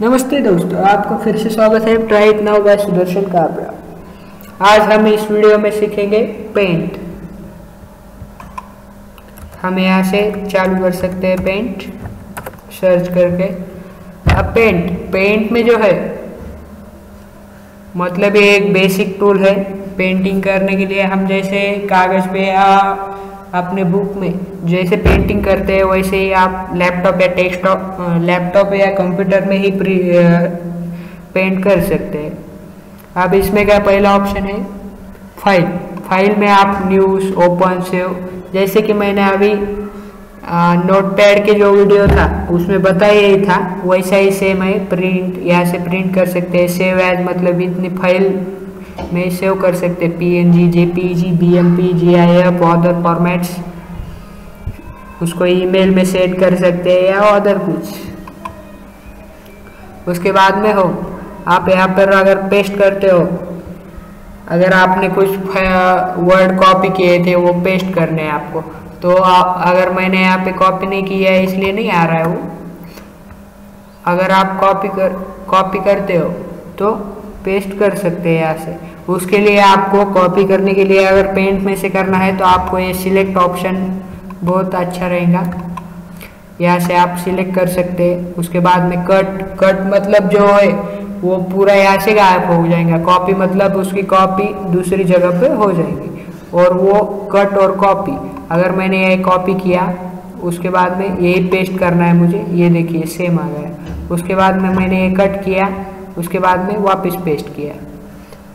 नमस्ते दोस्तों, आपका फिर से स्वागत है try it now by Sudarshan Kabra आज हम इस वीडियो में सीखेंगे पेंट हम यहाँ से चालू कर सकते हैं पेंट सर्च करके। अब पेंट पेंट में जो है मतलब ये एक बेसिक टूल है। पेंटिंग करने के लिए हम जैसे कागज़ पे या अपने बुक में। जैसे पेंटिंग करते हैं, वैसे ही आप लैपटॉप या डेस्कटॉप लैपटॉप या कंप्यूटर में ही पेंट कर सकते हैं। अब इसमें क्या पहला ऑप्शन है? फ़ाइल फ़ाइल में आप न्यूज़ ओपन सेव जैसे कि मैंने अभी नोट पैड के जो वीडियो था, उसमें बताया ही था, वैसा ही सेम है प्रिंट यहाँ से प्रिंट कर सकते हैं। सेव एज मतलब इतनी फ़ाइल में सेव कर सकते हैं। P N G J P G B M P G I F other formats उसको ईमेल में सेंड कर सकते हैं या अदर कुछ। उसके बाद में हो, आप यहाँ पर अगर पेस्ट करते हो, अगर आपने कुछ वर्ड कॉपी किए थे, वो पेस्ट करने हैं आपको। तो आप अगर मैंने यहाँ पे कॉपी नहीं किया है, इसलिए नहीं आ रहा है वो। अगर आप कॉपी कर कॉपी करते हो तो पेस्ट कर सकते हैं यहाँ से। उसके लिए आपको कॉपी करने के लिए अगर पेंट में से करना है तो आपको ये सिलेक्ट ऑप्शन बहुत अच्छा रहेगा। यहाँ से आप सिलेक्ट कर सकते हैं। उसके बाद में कट कट मतलब जो है, वो पूरा यहाँ से गायब हो जाएगा। कॉपी मतलब उसकी कॉपी दूसरी जगह पे हो जाएगी। और वो कट और कॉपी अगर मैंने ये कॉपी किया, उसके बाद में यही पेस्ट करना है मुझे, ये देखिए सेम आ गया। उसके बाद में मैंने ये कट किया। उसके बाद में वापस पेस्ट किया।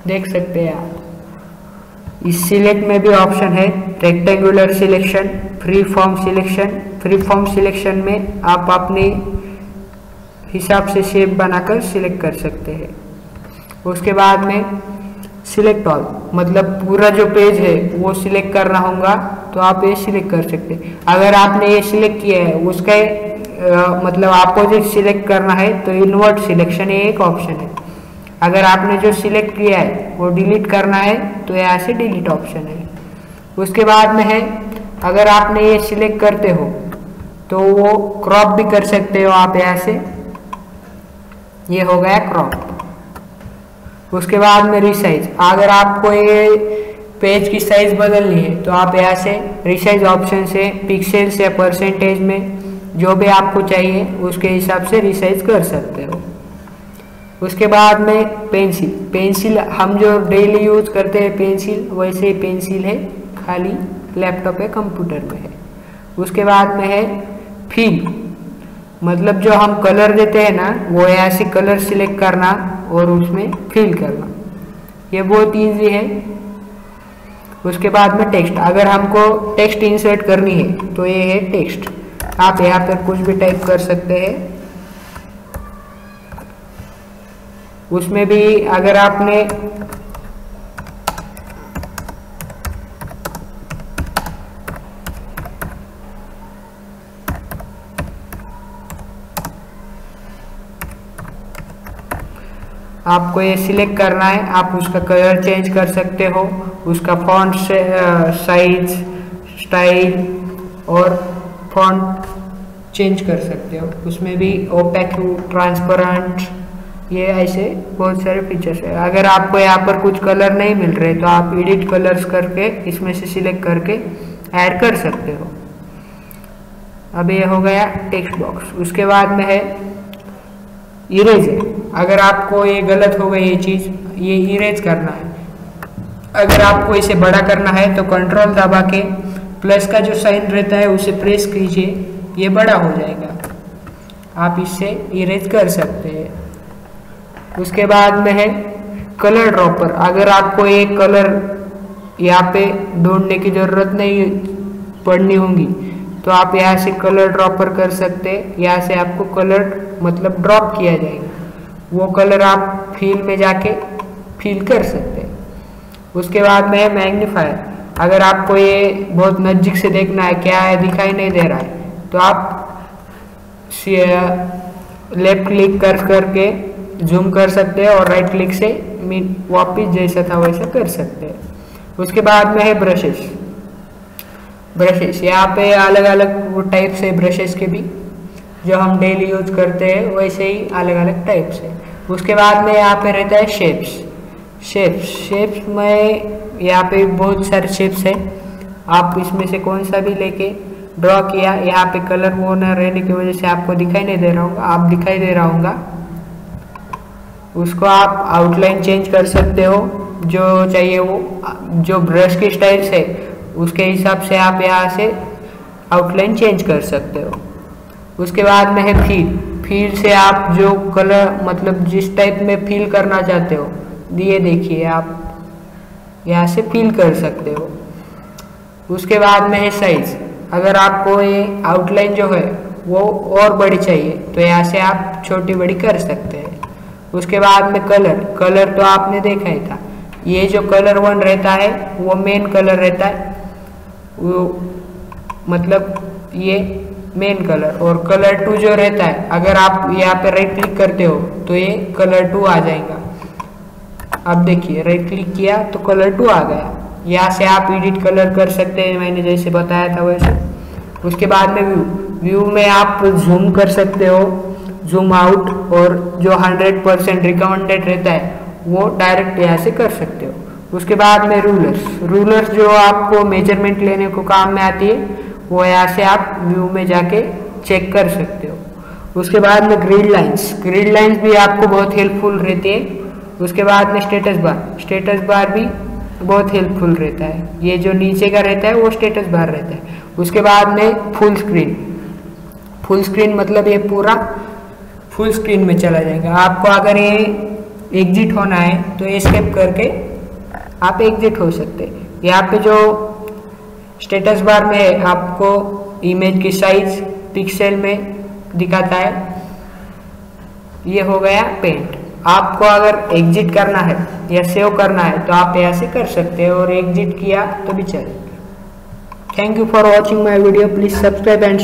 देख सकते हैं आप। इस सिलेक्ट में भी ऑप्शन है rectangular selection free form selection free form selection में आप अपने हिसाब से शेप बनाकर सिलेक्ट कर सकते हैं। उसके बाद में सिलेक्ट ऑल मतलब पूरा जो पेज है, वो सिलेक्ट करना होगा। तो आप ये सिलेक्ट कर सकते हैं। अगर आपने ये सिलेक्ट किया है उसका आ, मतलब अपोजिट सिलेक्ट करना है तो इन्वर्ट सिलेक्शन एक ऑप्शन है। अगर आपने जो सिलेक्ट किया है वो डिलीट करना है तो यहाँ से डिलीट ऑप्शन है। उसके बाद में है अगर आपने ये सिलेक्ट करते हो तो वो क्रॉप भी कर सकते हो आप यहाँ से ये हो गया क्रॉप उसके बाद में रिसाइज अगर आपको ये पेज की साइज़ बदलनी है तो आप यहाँ से रिसाइज ऑप्शन से पिक्सल्स या परसेंटेज में जो भी आपको चाहिए, उसके हिसाब से रिसाइज कर सकते हो। उसके बाद में पेंसिल पेंसिल हम जो डेली यूज़ करते हैं पेंसिल वैसे ही पेंसिल है, खाली लैपटॉप या कंप्यूटर में है। उसके बाद में है फिल मतलब जो हम कलर देते हैं ना, वो ऐसे कलर सिलेक्ट करना और उसमें फिल करना। ये बहुत इजी है उसके बाद में टेक्स्ट। अगर हमको टेक्स्ट इंसर्ट करनी है तो ये है टेक्स्ट। आप यहाँ पर कुछ भी टाइप कर सकते हैं। उसमें भी अगर आपने आपको ये सिलेक्ट करना है, आप उसका कलर चेंज कर सकते हो। उसका फॉन्ट साइज़ स्टाइल और फॉन्ट चेंज कर सकते हो। उसमें भी ओपेक ट्रांसपेरेंट ये ऐसे बहुत सारे फीचर्स है। अगर आपको यहाँ पर कुछ कलर नहीं मिल रहे तो आप एडिट कलर्स करके, इसमें से सिलेक्ट करके ऐड कर सकते हो। अब ये हो गया टेक्स्ट बॉक्स उसके बाद में है इरेजर अगर आपको ये गलत हो गई ये चीज़, ये इरेज करना है अगर आपको इसे बड़ा करना है तो कंट्रोल दबा के प्लस का जो साइन रहता है उसे प्रेस कीजिए, ये बड़ा हो जाएगा। आप इससे इरेज कर सकते हैं। उसके बाद में है कलर ड्रॉपर अगर आपको एक कलर यहाँ पे ढूँढने की ज़रूरत नहीं पड़नी होगी तो आप यहाँ से कलर ड्रॉपर कर सकते हैं। यहाँ से आपको कलर मतलब ड्रॉप किया जाएगा। वो कलर आप फील में जाके फील कर सकते उसके बाद में है मैग्नीफायर अगर आपको ये बहुत नज़दीक से देखना है, क्या है, दिखाई नहीं दे रहा है तो आप लेफ़्ट क्लिक कर, करके जूम कर सकते हैं और राइट क्लिक से वापिस जैसा था वैसा कर सकते हैं। उसके बाद में है ब्रशेस ब्रशेस यहाँ पे अलग अलग टाइप से ब्रशेस के भी, जो हम डेली यूज़ करते हैं, वैसे ही अलग अलग टाइप से उसके बाद में यहाँ पे रहता है शेप्स शेप्स शेप्स में यहाँ पे बहुत सारे शेप्स हैं। आप इसमें से कौन सा भी लेके ड्रॉ किया, यहाँ पे कलर वो न रहने की वजह से आपको दिखाई नहीं दे रहा होगा। आप दिखाई दे रहा होगा। उसको आप आउटलाइन चेंज कर सकते हो। जो चाहिए वो, जो ब्रश की स्टाइल से उसके हिसाब से आप यहाँ से आउटलाइन चेंज कर सकते हो। उसके बाद में है फील फील से आप जो कलर मतलब जिस टाइप में फील करना चाहते हो ये देखिए आप। यहाँ से फिल कर सकते हो। उसके बाद में है साइज़ अगर आपको ये आउटलाइन जो है, वो और बड़ी चाहिए तो यहाँ से आप छोटी बड़ी कर सकते हैं। उसके बाद में कलर कलर तो आपने देखा ही था। ये जो कलर वन रहता है, वो मेन कलर रहता है। वो मतलब ये मेन कलर और कलर टू जो रहता है, अगर आप यहाँ पे राइट क्लिक करते हो तो ये कलर टू आ जाएगा। अब देखिए राइट क्लिक किया तो कलर टू आ गया। यहाँ से आप एडिट कलर कर सकते हैं, मैंने जैसे बताया था वैसे। उसके बाद में व्यू व्यू में आप जूम कर सकते हो। जूम आउट और जो 100 परसेंट रिकमेंडेड रहता है, वो डायरेक्ट यहाँ से कर सकते हो। उसके बाद में रूलर्स रूलर्स जो आपको मेज़रमेंट लेने को काम में आती है, वो यहाँ से आप व्यू में जाके चेक कर सकते हो। उसके बाद में ग्रिड लाइंस ग्रिड लाइंस भी आपको बहुत हेल्पफुल रहती है। उसके बाद में स्टेटस बार स्टेटस बार भी बहुत हेल्पफुल रहता है. ये जो नीचे का रहता है, वो स्टेटस बार रहता है. उसके बाद में फुल स्क्रीन फुल स्क्रीन मतलब ये पूरा फुल स्क्रीन में चला जाएगा. आपको अगर ये एग्जिट होना है तो ये स्केप करके आप एग्जिट हो सकते हैं. यहाँ पे जो स्टेटस बार में है, आपको इमेज की साइज़ पिक्सल में दिखाता है. ये हो गया पेंट आपको अगर एग्जिट करना है या सेव करना है तो आप ऐसे कर सकते हैं और एग्जिट किया तो भी चले thank you for watching my video please subscribe and